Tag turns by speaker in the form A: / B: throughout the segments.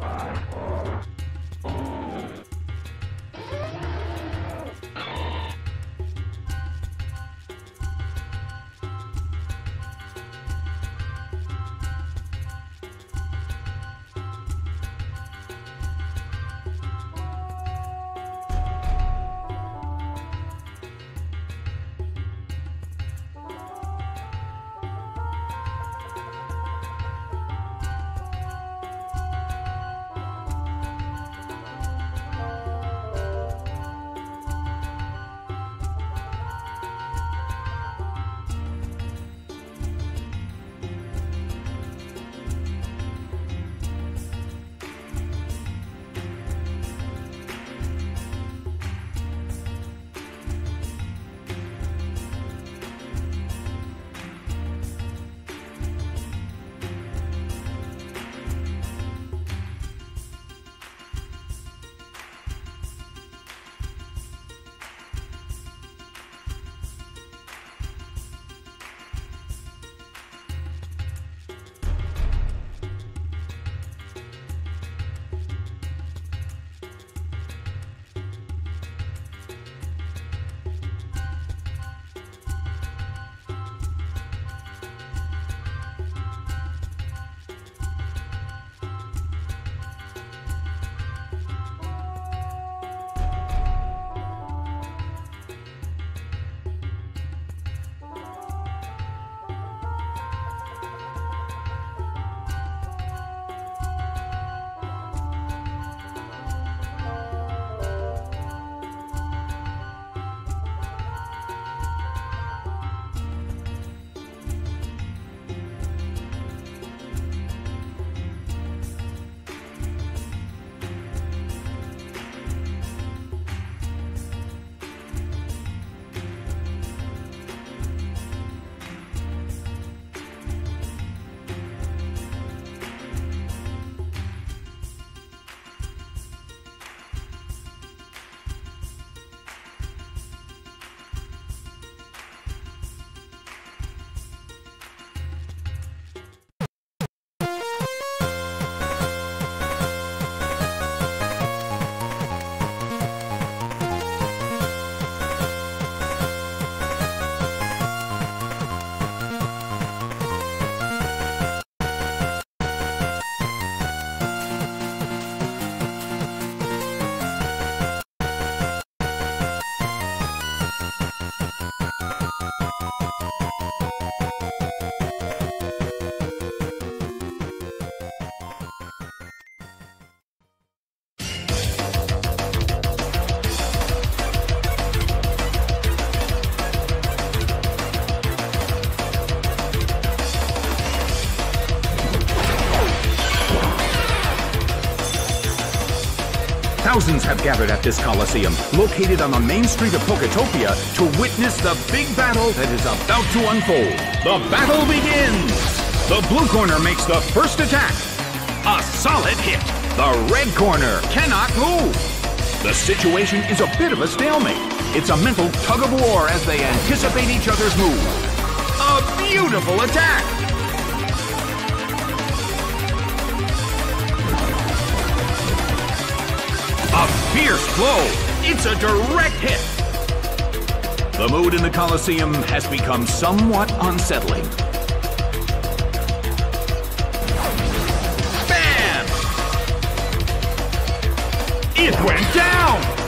A: Five, four, Thousands have gathered at this Coliseum, located on the main street of Poketopia, to witness the big battle that is about to unfold. The battle begins! The blue corner makes the first attack. A solid hit. The red corner cannot move. The situation is a bit of a stalemate. It's a mental tug of war as they anticipate each other's move. A beautiful attack! Fierce blow. It's a direct hit. The mood in the Colosseum has become somewhat unsettling. Bam! It went down!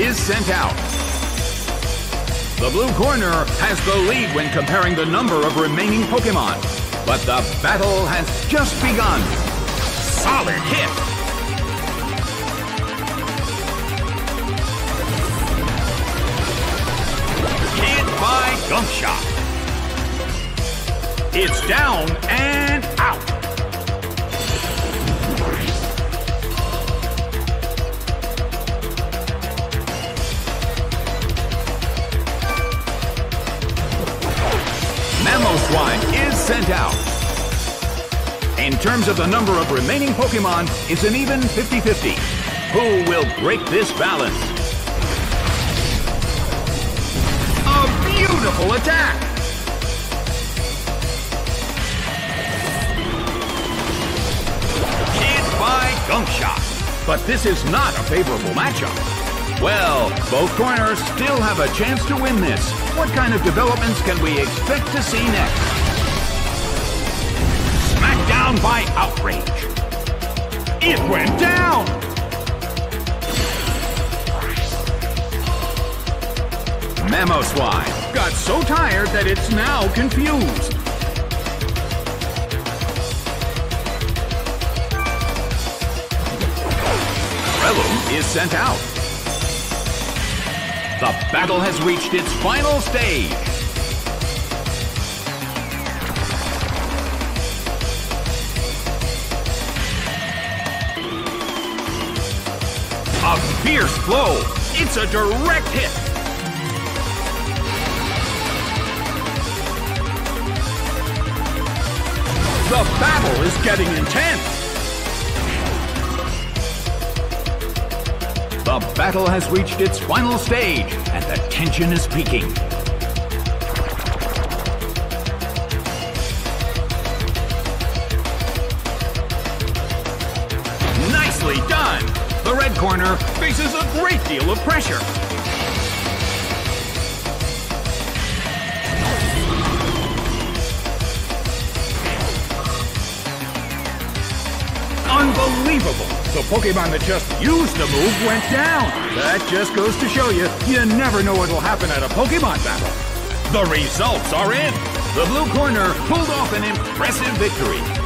A: Is sent out. The blue corner has the lead when comparing the number of remaining Pokemon. But the battle has just begun. Solid hit. Hit by Gunk Shot. It's down and out. Mamoswine is sent out. In terms of the number of remaining Pokemon, it's an even 50-50. Who will break this balance? A beautiful attack! Hit by Gunk Shot. But this is not a favorable matchup. Well, both corners still have a chance to win this. What kind of developments can we expect to see next? Smackdown by Outrage. It went down! Memo Mamoswine got so tired that it's now confused. Breloom is sent out. The battle has reached its final stage. A fierce blow. It's a direct hit. The battle is getting intense. The battle has reached its final stage, and the tension is peaking. Nicely done! The red corner faces a great deal of pressure. Unbelievable! The Pokemon that just used the move went down. That just goes to show you, you never know what will happen at a Pokemon battle. The results are in. The blue corner pulled off an impressive victory.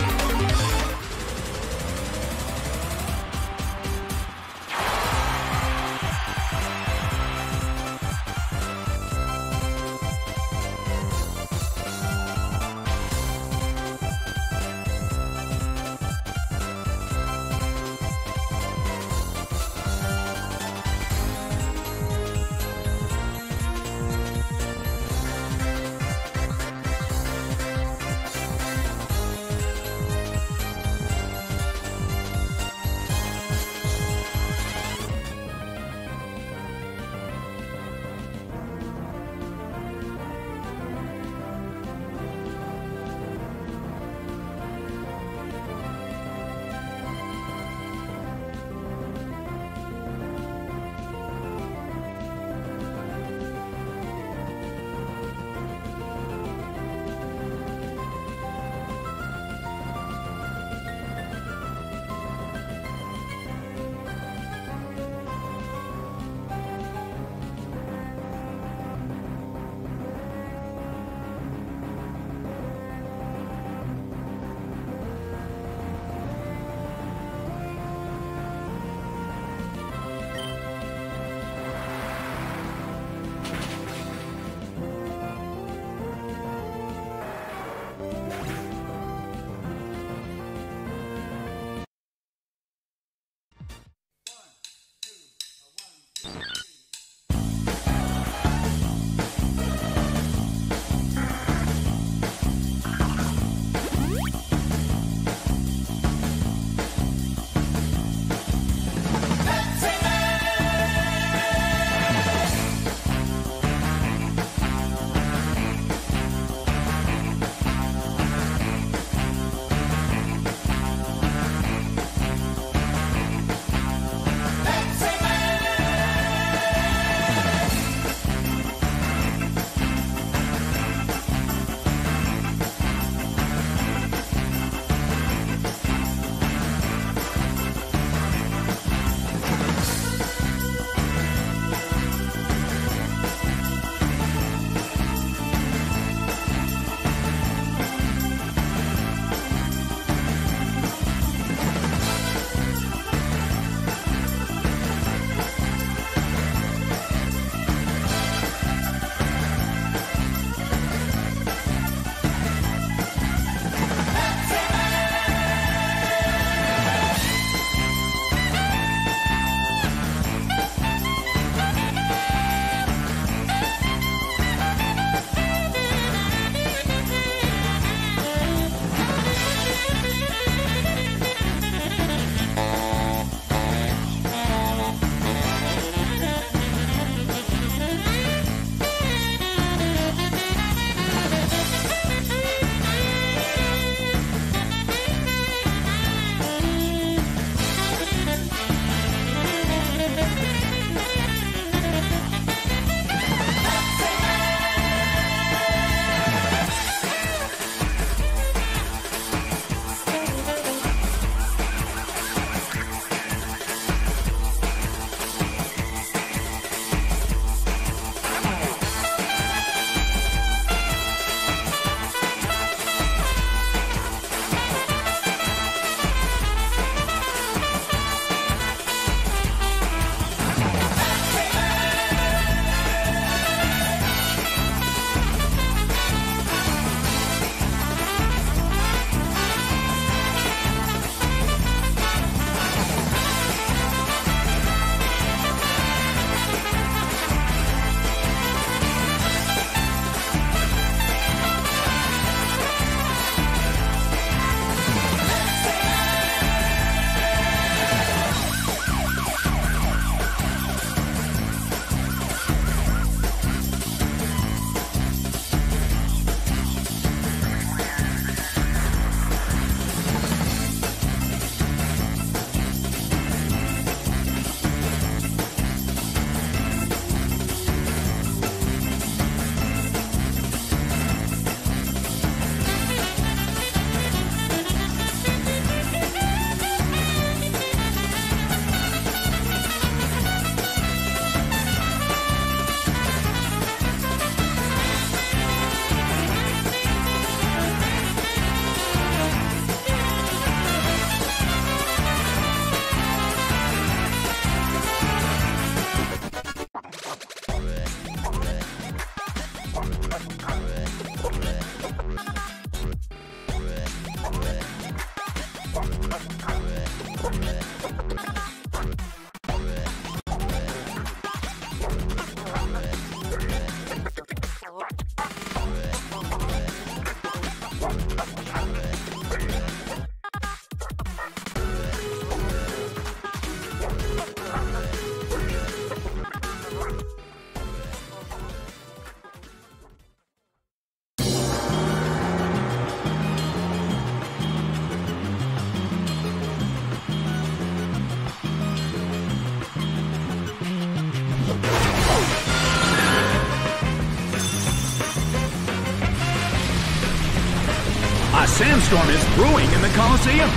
A: Sandstorm is brewing in the Colosseum.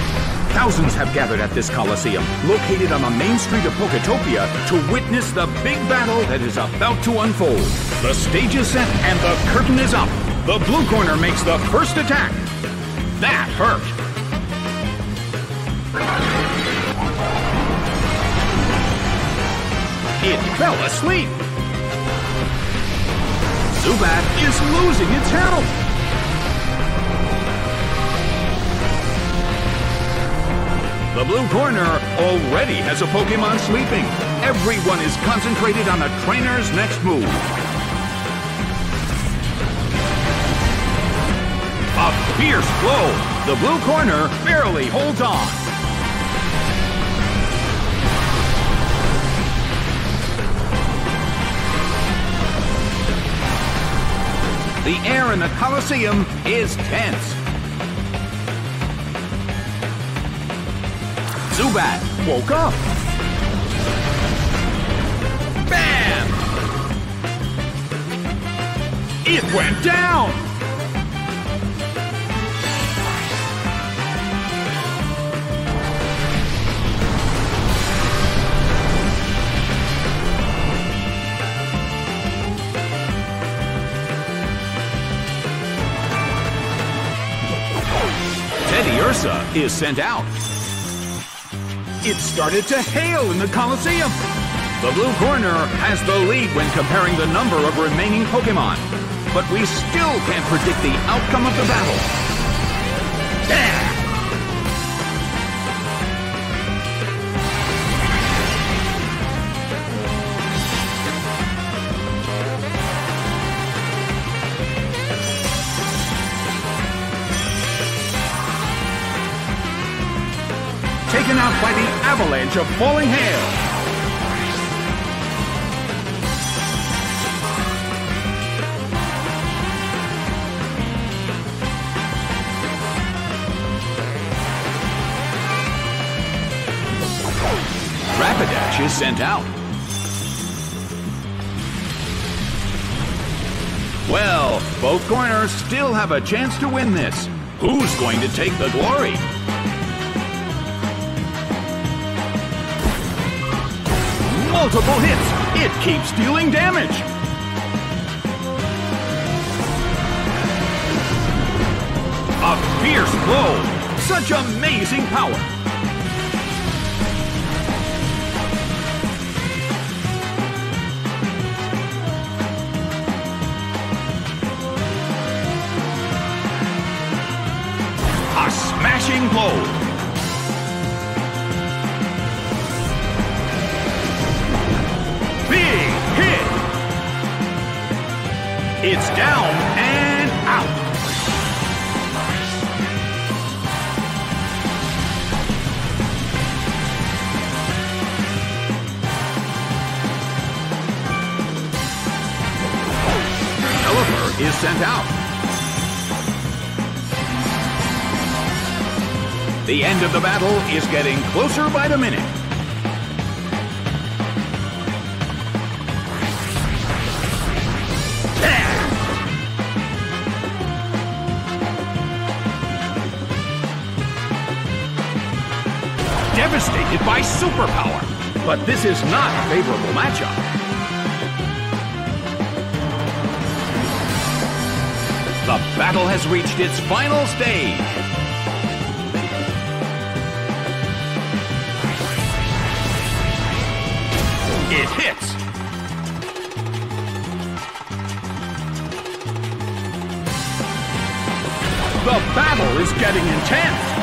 A: Thousands have gathered at this Colosseum, located on the main street of Poketopia, to witness the big battle that is about to unfold. The stage is set and the curtain is up. The blue corner makes the first attack. That hurt. It fell asleep. Zubat is losing its health. The blue corner already has a Pokemon sleeping. Everyone is concentrated on the trainer's next move. A fierce blow. The blue corner barely holds on. The air in the Colosseum is tense. Zubat woke up. Bam! It went down! Teddiursa is sent out. It started to hail in the Colosseum. The blue corner has the lead when comparing the number of remaining Pokemon. But we still can't predict the outcome of the battle. There! Taken out by the avalanche of falling hail. Rapidash is sent out. Well, both corners still have a chance to win this. Who's going to take the glory? Multiple hits. It keeps dealing damage. A fierce blow. Such amazing power. A smashing blow. Out. The end of the battle is getting closer by the minute. Devastated by superpower. But this is not a favorable matchup. The battle has reached its final stage. It hits. The battle is getting intense.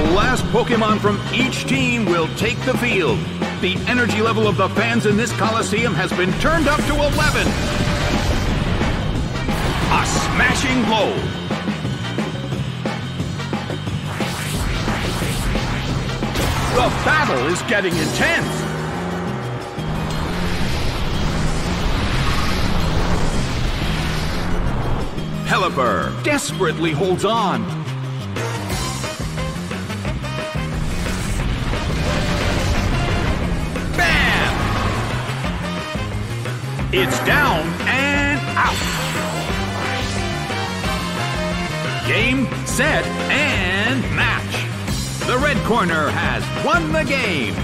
A: The last Pokemon from each team will take the field. The energy level of the fans in this Coliseum has been turned up to 11. A smashing blow. The battle is getting intense. Pelipper desperately holds on. It's down and out. Game, set, and match. The red corner has won the game.